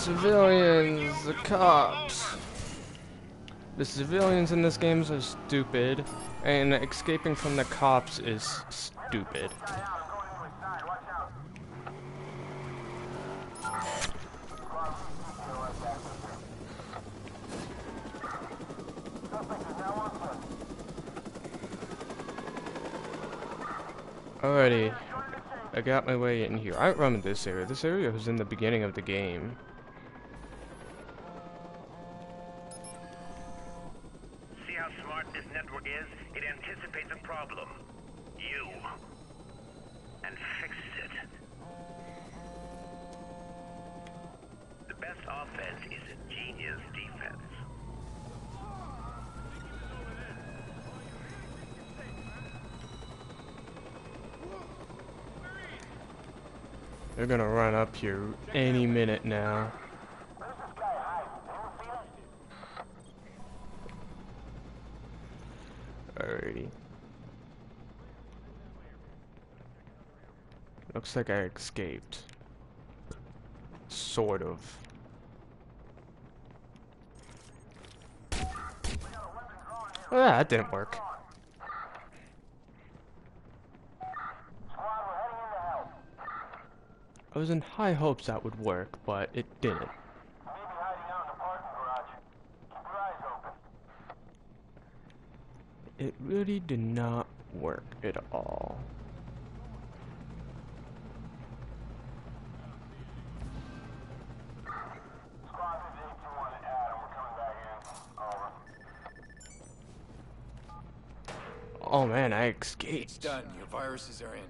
Civilians, the cops. The civilians in this game are stupid, and escaping from the cops is stupid. Alrighty. I got my way in here. I remember this area. This area was in the beginning of the game. This network is? It anticipates a problem. You. And fixes it. The best offense is a genius defense. They're gonna run up here any minute now. Alrighty. Looks like I escaped. Sort of. Yeah, that didn't work. I was in high hopes that would work, but it didn't. It really did not work at all. Oh man, I escaped. It's done. Your viruses are in.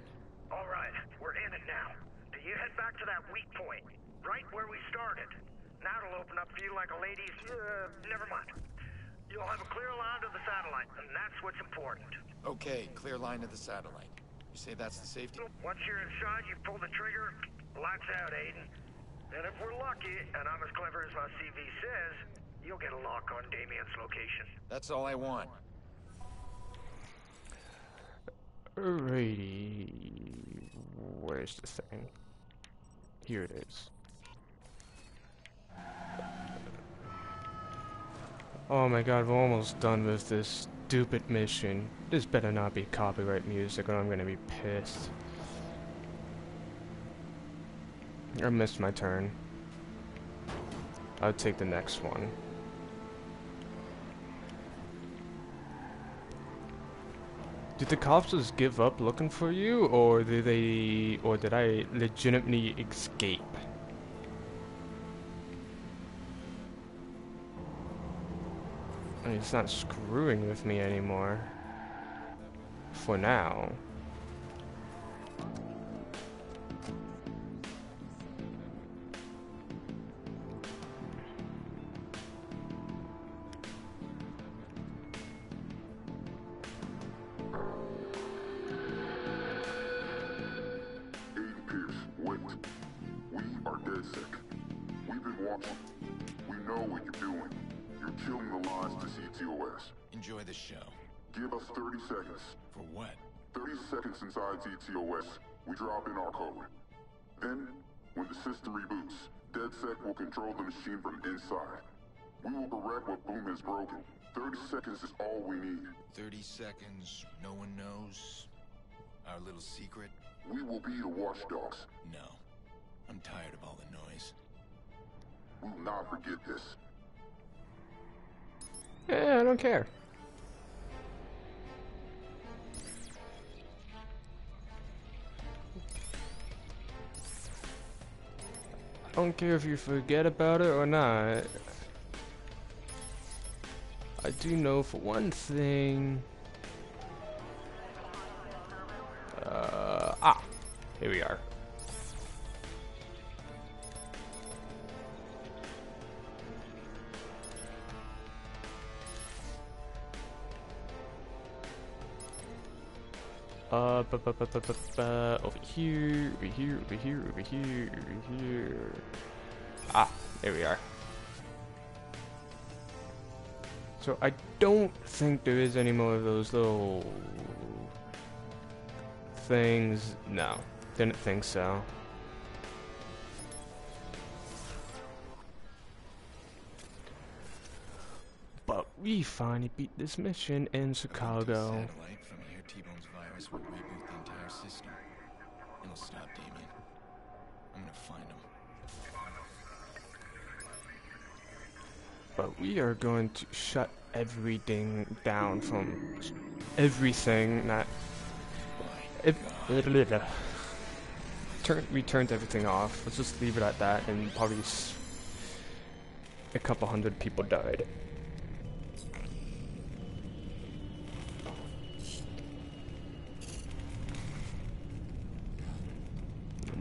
All right, we're in it now. Do you head back to that weak point, right where we started? Now it'll open up for you like a lady's. Uh, never mind. You'll have a clear line to the satellite, and that's what's important. Okay, clear line to the satellite. You say that's the safety? Once you're inside, you pull the trigger, lights out, Aiden. And if we're lucky, and I'm as clever as my CV says, you'll get a lock on Damien's location. That's all I want. Alrighty. Where's the thing? Here it is. Oh my god, we're almost done with this stupid mission. This better not be copyright music or I'm gonna be pissed. I missed my turn. I'll take the next one. Did the cops just give up looking for you, or did they, or did I legitimately escape? It's not screwing with me anymore. For now. Then, when the system reboots, DedSec will control the machine from inside. We will correct what Blume has broken. 30 seconds is all we need. 30 seconds, no one knows. Our little secret? We will be the watchdogs. No. I'm tired of all the noise. We will not forget this. Yeah, I don't care. Don't care if you forget about it or not. I do know for one thing. Uh, ah, here we are. Uh, ba -ba -ba over here, over here, over here, over here, over here. Ah, there we are. So I don't think there is any more of those little things. No, didn't think so. But we finally beat this mission in Chicago. Virus will reboot the entire system. It'll stop Damien. I'm gonna find him. But we are going to shut everything down from everything that. If, turn, we turned everything off. Let's just leave it at that, and probably a couple hundred people died.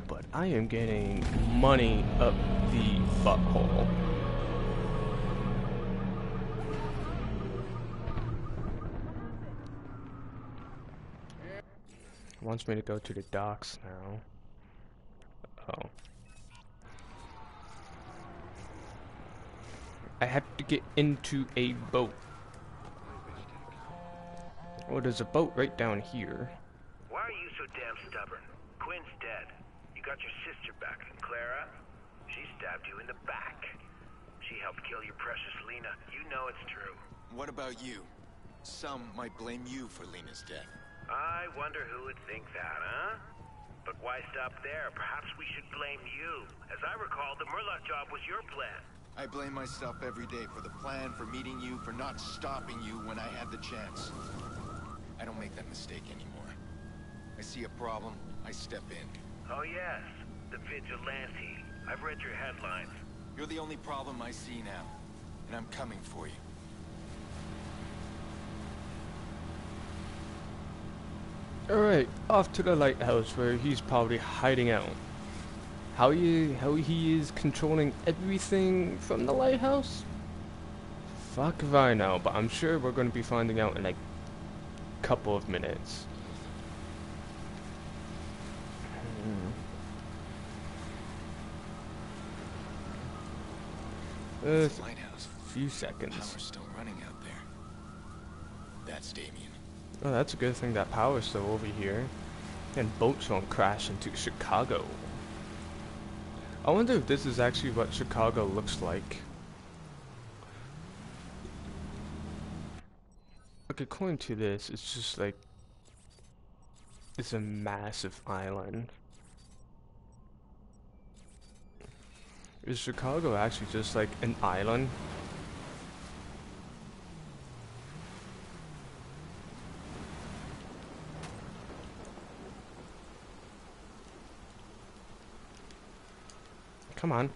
But I am getting money up the butthole. wants me to go to the docks now. Oh. I have to get into a boat. There's a boat right down here. Why are you so damn stubborn? Quinn's dead. You got your sister back, Clara? She stabbed you in the back. She helped kill your precious Lena. You know it's true. What about you? Some might blame you for Lena's death. I wonder who would think that, huh? But why stop there? Perhaps we should blame you. As I recall, the Merlaut job was your plan. I blame myself every day for the plan, for meeting you, for not stopping you when I had the chance. I don't make that mistake anymore. I see a problem, I step in. Oh yes, the vigilante. I've read your headlines. You're the only problem I see now, and I'm coming for you. Alright, off to the lighthouse where he's probably hiding out. How he, how he is controlling everything from the lighthouse? Fuck if I know, but I'm sure we're going to be finding out in like a couple of minutes. Uh, It's lighthouse. few seconds. Power's still running out there. That's Damien. Oh, that's a good thing that power's still over here. And boats won't crash into Chicago. I wonder if this is actually what Chicago looks like. Like, according to this, it's just like... It's a massive island. Is Chicago actually just like an island? Come on.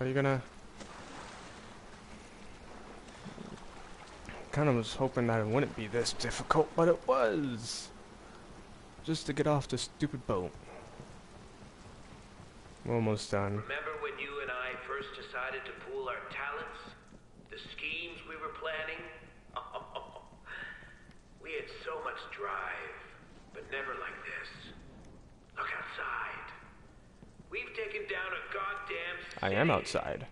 Are you gonna... Kind of was hoping that it wouldn't be this difficult, but it was! Just to get off this stupid boat. We're almost done. Remember first decided to pool our talents? The schemes we were planning? we had so much drive, but never like this. Look outside. We've taken down a goddamn I am outside.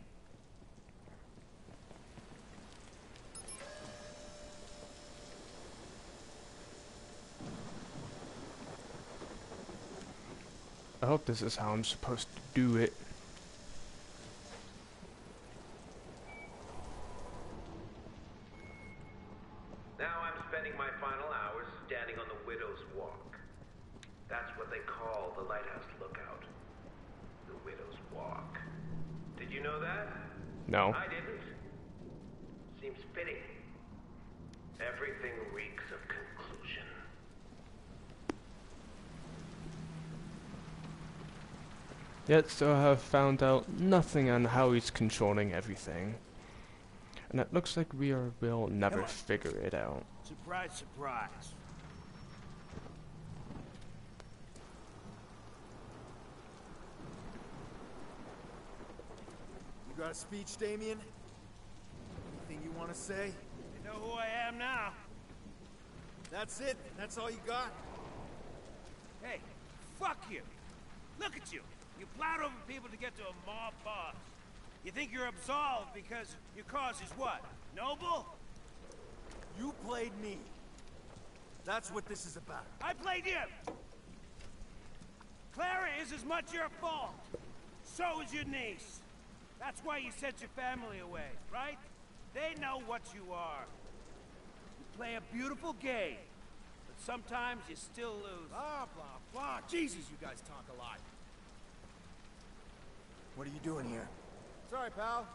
I hope this is how I'm supposed to do it. Now I'm spending my final hours standing on the Widow's Walk. That's what they call the Lighthouse Lookout. The Widow's Walk. Did you know that? No. I didn't. Seems fitting. Everything reeks of conclusion. Yet still have found out nothing on how he's controlling everything. And it looks like we are, will never figure it out. Surprise, surprise. Got a speech, Damien? Anything you want to say? You know who I am now. That's it? That's all you got? Hey, fuck you. Look at you. You plowed over people to get to a mob boss. You think you're absolved because your cause is what? Noble? You played me. That's what this is about. I played you. Clara is as much your fault. So is your niece. That's why you sent your family away, right? They know what you are. You play a beautiful game. But sometimes you still lose. Blah, blah, blah. Jesus, you guys talk a lot. What are you doing here? Sorry, pal.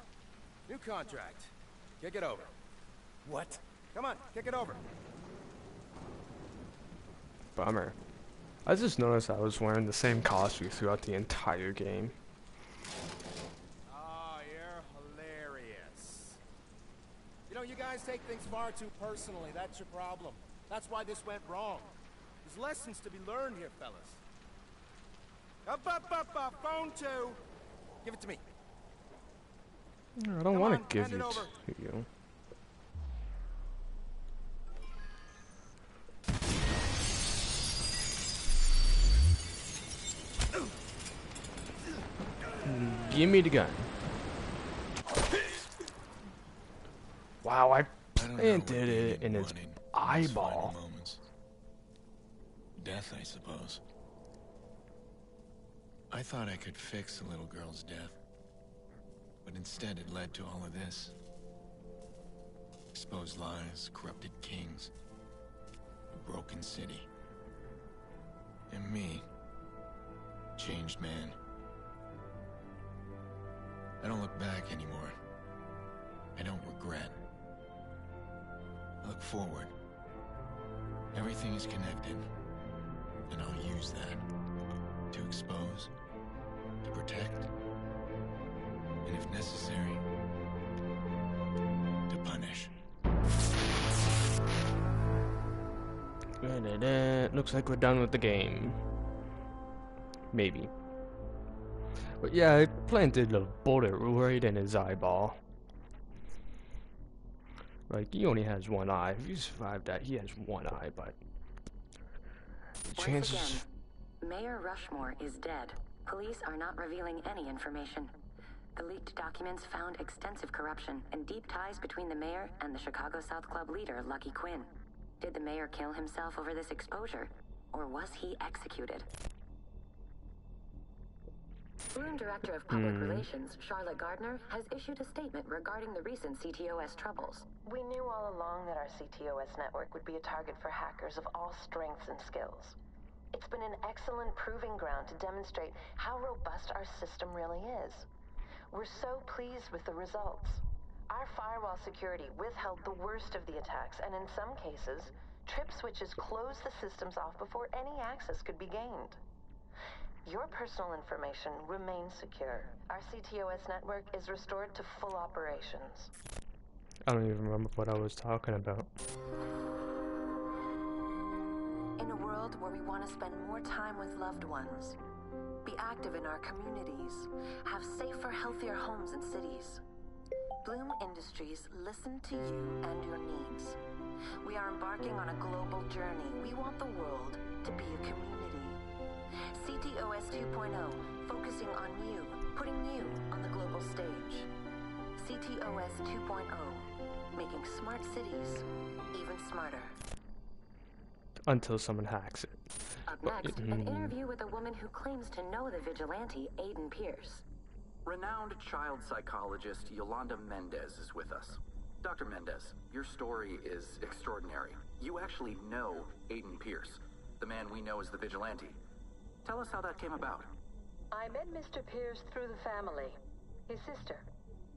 New contract. Kick it over. What? Come on, kick it over. Bummer. I just noticed I was wearing the same costume throughout the entire game. Oh, you're hilarious. You know, you guys take things far too personally. That's your problem. That's why this went wrong. There's lessons to be learned here, fellas. Up, up, up, up, phone two. Give it to me. I don't want to give hand it you over. to you. Give me the gun. Wow, I I don't know what planted you it in his wanted in those eyeball. moments. Death, I suppose. I thought I could fix the little girl's death. But instead it led to all of this. Exposed lies, corrupted kings, a broken city. And me, changed man. I don't look back anymore. I don't regret. Look forward. Everything is connected. And I'll use that to expose, to protect, and if necessary, to punish. Looks like we're done with the game. Maybe. But yeah, I planted a bullet right in his eyeball. Like, he only has one eye. If you survive that, he has one eye, but... The Once chances... again, Mayor Rushmore is dead. Police are not revealing any information. The leaked documents found extensive corruption and deep ties between the mayor and the Chicago South Club leader, Lucky Quinn. Did the mayor kill himself over this exposure? Or was he executed? Blume Director of Public hmm. Relations, Charlotte Gardner, has issued a statement regarding the recent CTOS troubles. We knew all along that our CTOS network would be a target for hackers of all strengths and skills. It's been an excellent proving ground to demonstrate how robust our system really is. We're so pleased with the results. Our firewall security withheld the worst of the attacks, and in some cases, trip switches closed the systems off before any access could be gained. Your personal information remains secure. Our CTOS network is restored to full operations. I don't even remember what I was talking about. In a world where we want to spend more time with loved ones, be active in our communities, have safer, healthier homes and cities, Blume Industries listen to you and your needs. We are embarking on a global journey. We want the world to be a community. CTOS 2.0, focusing on you, putting you on the global stage. CTOS 2.0, making smart cities even smarter. Until someone hacks it. Up next, an mm. interview with a woman who claims to know the vigilante, Aiden Pearce. Renowned child psychologist Yolanda Mendez is with us. Dr. Mendez, your story is extraordinary. You actually know Aiden Pearce, the man we know as the vigilante. Tell us how that came about. I met Mr. Pearce through the family. His sister.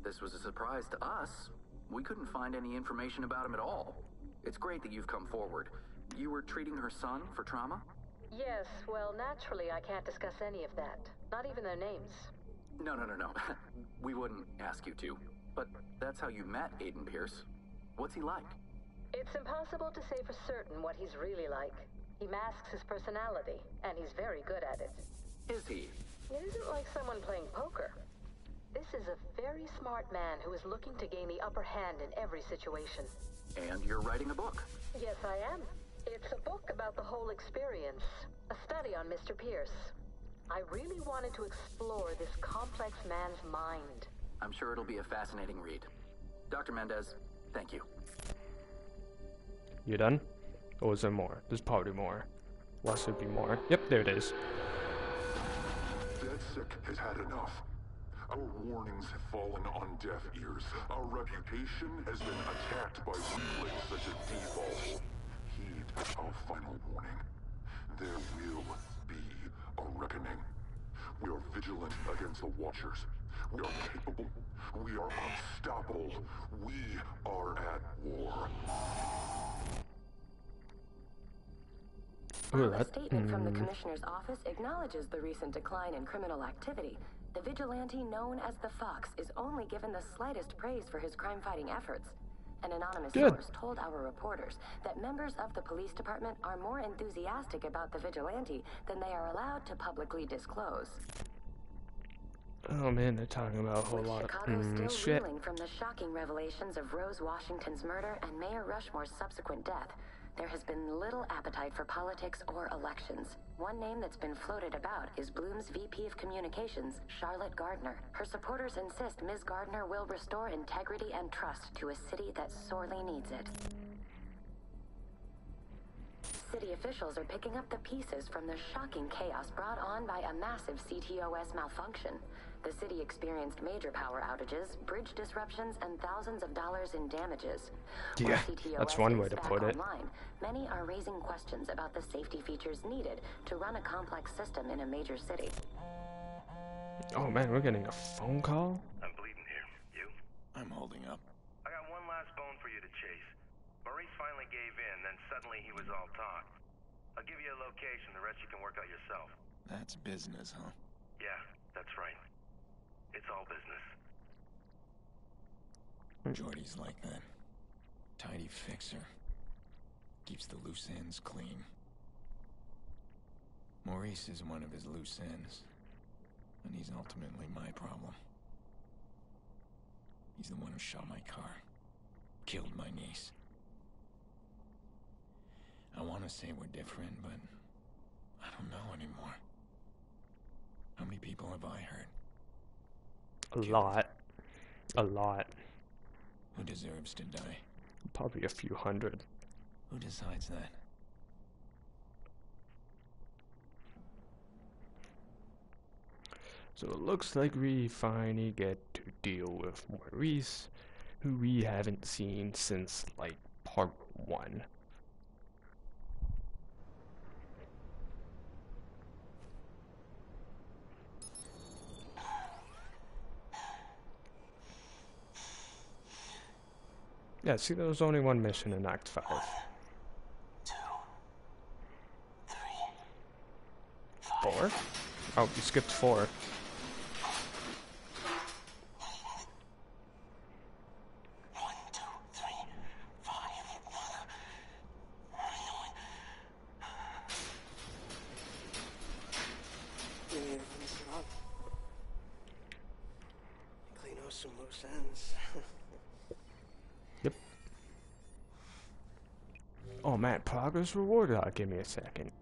This was a surprise to us. We couldn't find any information about him at all. It's great that you've come forward. You were treating her son for trauma? Yes, well, naturally, I can't discuss any of that. Not even their names. No, no, no, no. we wouldn't ask you to. But that's how you met Aiden Pearce. What's he like? It's impossible to say for certain what he's really like. He masks his personality, and he's very good at it. Is he? It isn't like someone playing poker. This is a very smart man who is looking to gain the upper hand in every situation. And you're writing a book. Yes, I am. It's a book about the whole experience, a study on Mr. Pearce. I really wanted to explore this complex man's mind. I'm sure it'll be a fascinating read. Dr. Mendez, thank you. You done? Or is there more? There's probably more. Less would be more. Yep, there it is. Has had enough. Our warnings have fallen on deaf ears. Our reputation has been attacked by weaklings such as Defalt. Heed our final warning. There will be a reckoning. We are vigilant against the Watchers. We are capable. We are unstoppable. We are at war. A statement from the mm, Commissioner's office acknowledges the recent decline in criminal activity. The vigilante known as the Fox is only given the slightest praise for his crime-fighting efforts. An anonymous Good. source told our reporters that members of the police department are more enthusiastic about the vigilante than they are allowed to publicly disclose. oh man, they're talking about a whole With lot of Chicago mm, still shit. reeling from the shocking revelations of Rose Washington's murder and Mayor Rushmore's subsequent death, there has been little appetite for politics or elections. One name that's been floated about is Blume's VP of Communications, Charlotte Gardner. Her supporters insist Ms. Gardner will restore integrity and trust to a city that sorely needs it. City officials are picking up the pieces from the shocking chaos brought on by a massive CTOS malfunction. The city experienced major power outages, bridge disruptions, and thousands of dollars in damages. Yeah, that's one way to put it. online, Many are raising questions about the safety features needed to run a complex system in a major city. Oh man, we're getting a phone call? I'm bleeding here. You? I'm holding up. I got one last bone for you to chase. Maurice finally gave in, then suddenly he was all talk. I'll give you a location, the rest you can work out yourself. That's business, huh? Yeah, that's right. It's all business. Jordi's like that. Tidy fixer. Keeps the loose ends clean. Maurice is one of his loose ends. And he's ultimately my problem. He's the one who shot my car. Killed my niece. I want to say we're different, but I don't know anymore. How many people have I hurt? A lot. A lot. Who deserves to die? Probably a few hundred. Who decides that? So it looks like we finally get to deal with Maurice, who we haven't seen since like part one. Yeah, see, there was only one mission in Act 5. Four? Oh, you skipped four. Clean out some loose ends. Yep. Oh man, progress rewarded. Uh, give me a second.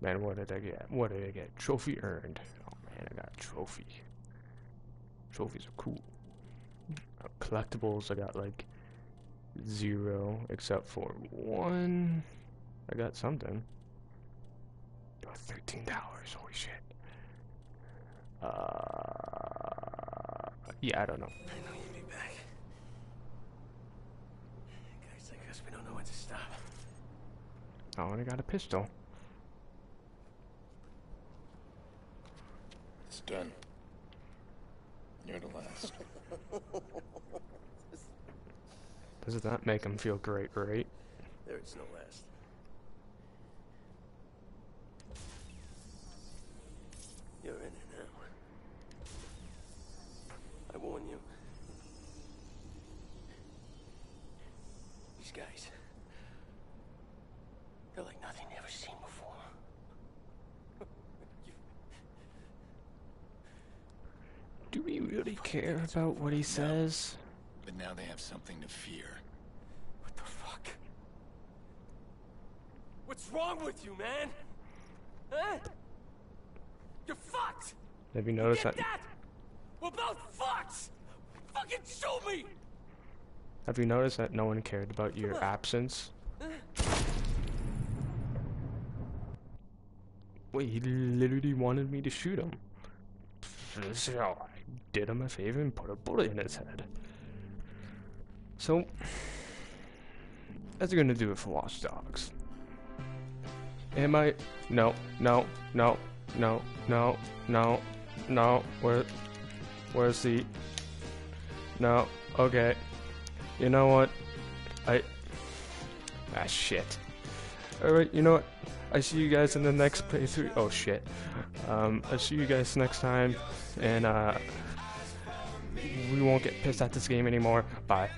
Man, what did I get? What did I get? Trophy earned. Oh man, I got a trophy. Trophies are cool. Uh, collectibles, I got like zero, except for one. I got something. Thirteen dollars. Holy shit. Uh, yeah, I don't know. I know you'll be back. Guys like us, we don't know when to stop. Oh, I only got a pistol. It's done. You're the last. Does that make him feel great, right? There is no last. You're in it now. I warn you. These guys. They're like nothing you've ever seen before. You- Do we really care about what he says? But now they have something to fear. What the fuck? What's wrong with you, man? Huh? You're fucked! Have you You noticed get that? that? We're both fucked! Fucking shoot me! Have you noticed that no one cared about your absence? Wait, he literally wanted me to shoot him. So I did him a favor and put a bullet in his head. So, that's gonna do it for Watch Dogs. Am I? No, no, no, no, no, no, no. Where? Where's the? No. Okay. You know what? I. Ah shit. All right. You know what? I see you guys in the next playthrough. Oh shit. Um, I see you guys next time, and uh, we won't get pissed at this game anymore. Bye.